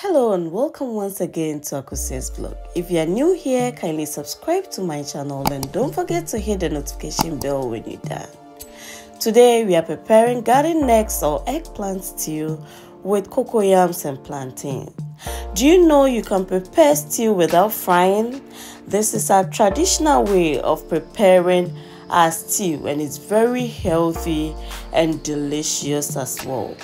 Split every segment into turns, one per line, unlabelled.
Hello and welcome once again to Akosua's blog. If you are new here, kindly subscribe to my channel and don't forget to hit the notification bell when you're done. Today we are preparing garden eggs or eggplant stew with cocoyams and plantain. Do you know you can prepare stew without frying? This is a traditional way of preparing a stew and it's very healthy and delicious as well.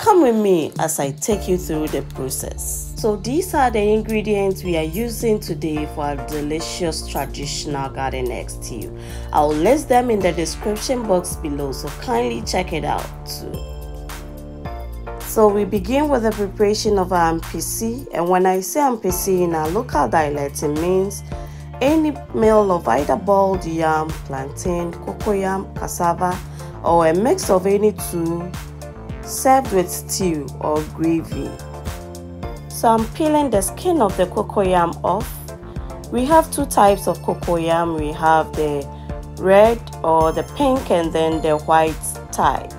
Come with me as I take you through the process. So these are the ingredients we are using today for our delicious traditional garden egg stew. I'll list them in the description box below so kindly check it out too. So we begin with the preparation of our ampesi and when I say ampesi in our local dialect it means any meal of either boiled yam, plantain, cocoyam, cassava or a mix of any two served with stew or gravy. So I'm peeling the skin of the cocoyam off. We have two types of cocoyam. We have the red or the pink and then the white type.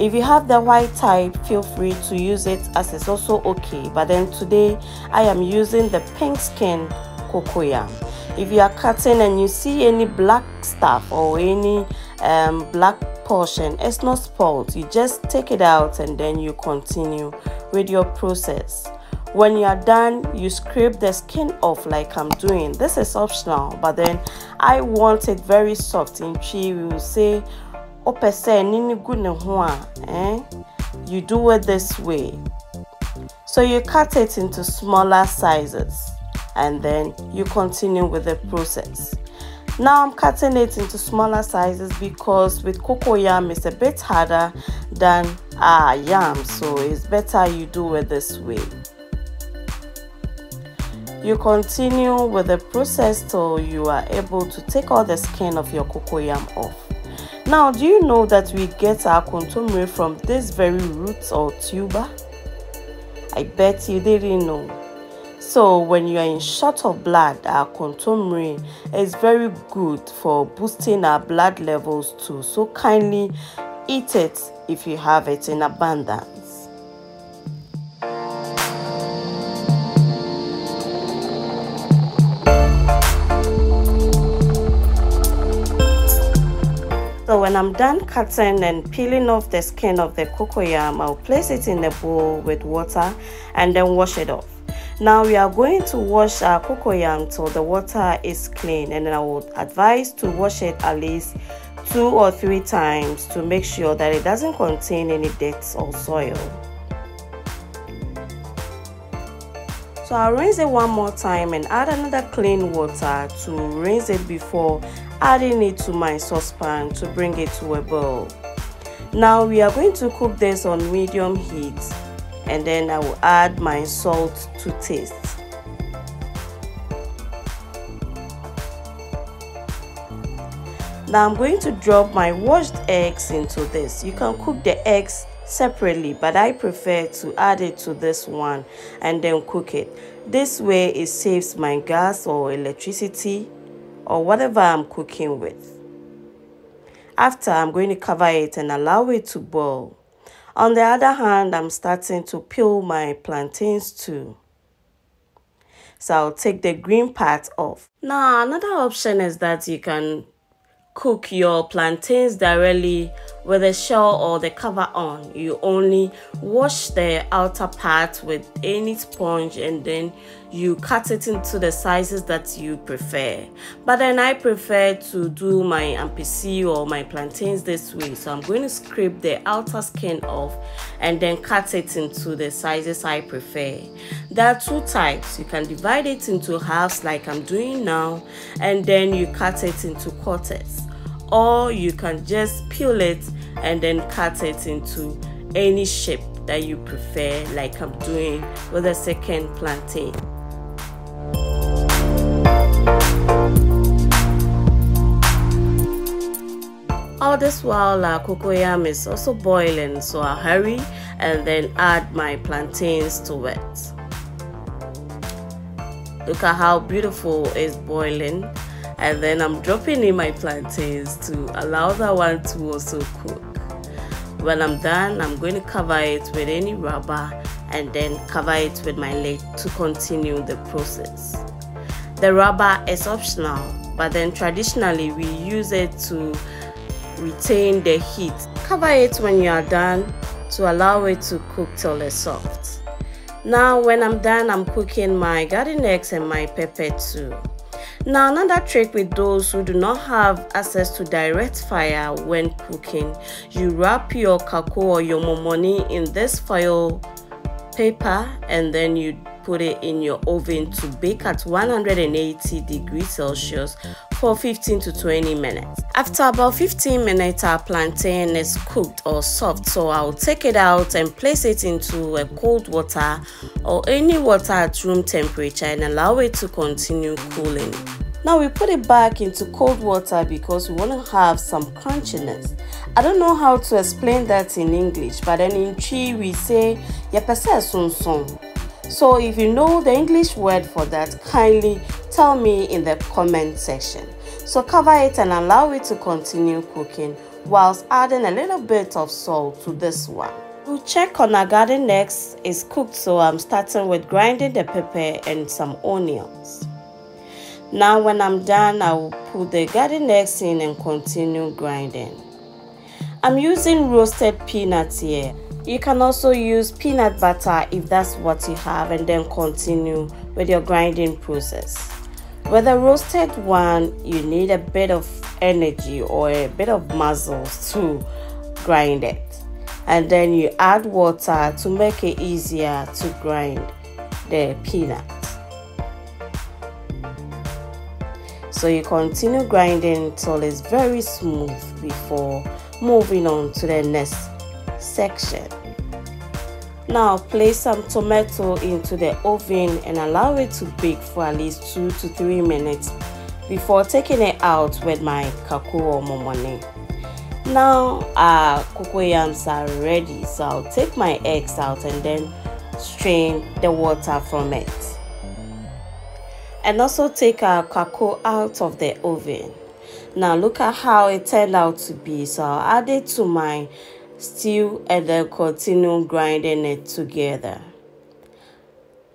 If you have the white type, feel free to use it as it's also okay. But then today I am using the pink skin cocoyam. If you are cutting and you see any black stuff or any um, black it's not spoiled. You just take it out and then you continue with your process. When you are done you scrape the skin off like i'm doing. This is optional but then i want it very soft. In Twi we will say eh? you do it this way. So you cut it into smaller sizes and then you continue with the process now I'm cutting it into smaller sizes because with cocoa yam it's a bit harder than uh, yam so it's better you do it this way. You continue with the process till you are able to take all the skin of your cocoa yam off. Now do you know that we get our kontomire from this very root or tuber? I bet you didn't know. So when you are in short of blood, our kontomire is very good for boosting our blood levels too. So kindly eat it if you have it in abundance. So when I'm done cutting and peeling off the skin of the cocoyam, I'll place it in a bowl with water and then wash it off. Now we are going to wash our cocoyam till the water is clean and I would advise to wash it at least two or three times to make sure that it doesn't contain any dirt or soil. So I'll rinse it one more time and add another clean water to rinse it before adding it to my saucepan to bring it to a boil. Now we are going to cook this on medium heat and then I will add my salt to taste. Now I'm going to drop my washed eggs into this. You can cook the eggs separately but I prefer to add it to this one and then cook it. This way it saves my gas or electricity or whatever I'm cooking with. After I'm going to cover it and allow it to boil. On the other hand, I'm starting to peel my plantains too. So I'll take the green part off. Now, another option is that you can cook your plantains directly with the shell or the cover on. You only wash the outer part with any sponge and then you cut it into the sizes that you prefer. But then I prefer to do my ampesi or my plantains this way. So I'm going to scrape the outer skin off and then cut it into the sizes I prefer. There are two types. You can divide it into halves like I'm doing now and then you cut it into quarters or you can just peel it and then cut it into any shape that you prefer like I'm doing with the second plantain. All this while uh, our cocoyam is also boiling so I'll hurry and then add my plantains to it. Look at how beautiful it's boiling and then I'm dropping in my plantains to allow that one to also cook. When I'm done, I'm going to cover it with any rubber and then cover it with my lid to continue the process. The rubber is optional, but then traditionally we use it to retain the heat. Cover it when you are done to allow it to cook till it's soft. Now when I'm done, I'm cooking my garden eggs and my pepper too. Now another trick with those who do not have access to direct fire when cooking, you wrap your kako or your momone in this foil paper and then you put it in your oven to bake at 180 degrees Celsius for 15 to 20 minutes. After about 15 minutes, our plantain is cooked or soft, so I'll take it out and place it into a cold water or any water at room temperature and allow it to continue cooling. Now we put it back into cold water because we want to have some crunchiness. I don't know how to explain that in English, but then in Twi we say So if you know the English word for that, kindly tell me in the comment section. So cover it and allow it to continue cooking whilst adding a little bit of salt to this one. We'll check on our garden eggs is cooked so I'm starting with grinding the pepper and some onions. Now when I'm done, I will put the garden eggs in and continue grinding. I'm using roasted peanuts here. You can also use peanut butter if that's what you have and then continue with your grinding process. With a roasted one, you need a bit of energy or a bit of muscles to grind it. And then you add water to make it easier to grind the peanut. So you continue grinding till it's very smooth before moving on to the next section. Now place some tomato into the oven and allow it to bake for at least 2 to 3 minutes before taking it out with my kako or momone. Now our cocoyams are ready so I'll take my eggs out and then strain the water from it and also take our kako out of the oven. Now look at how it turned out to be. So I'll add it to my stew and then continue grinding it together.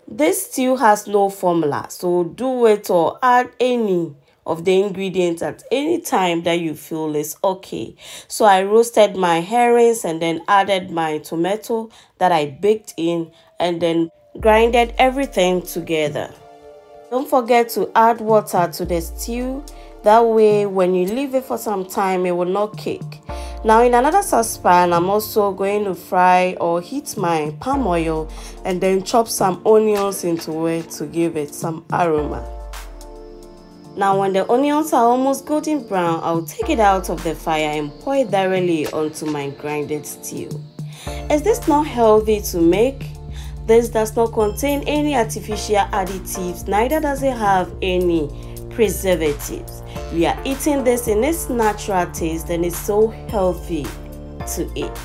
This stew has no formula, so do it or add any of the ingredients at any time that you feel is okay. So I roasted my herrings and then added my tomato that I baked in and then grinded everything together. Don't forget to add water to the stew. That way, when you leave it for some time, it will not cake. Now in another saucepan, I'm also going to fry or heat my palm oil and then chop some onions into it to give it some aroma. Now when the onions are almost golden brown, I'll take it out of the fire and pour it directly onto my grinded stew. Is this not healthy to make? This does not contain any artificial additives, neither does it have any preservatives. We are eating this in its natural taste and it's so healthy to eat.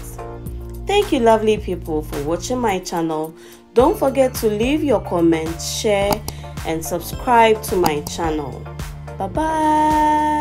Thank you lovely people for watching my channel. Don't forget to leave your comments, share and subscribe to my channel. Bye bye.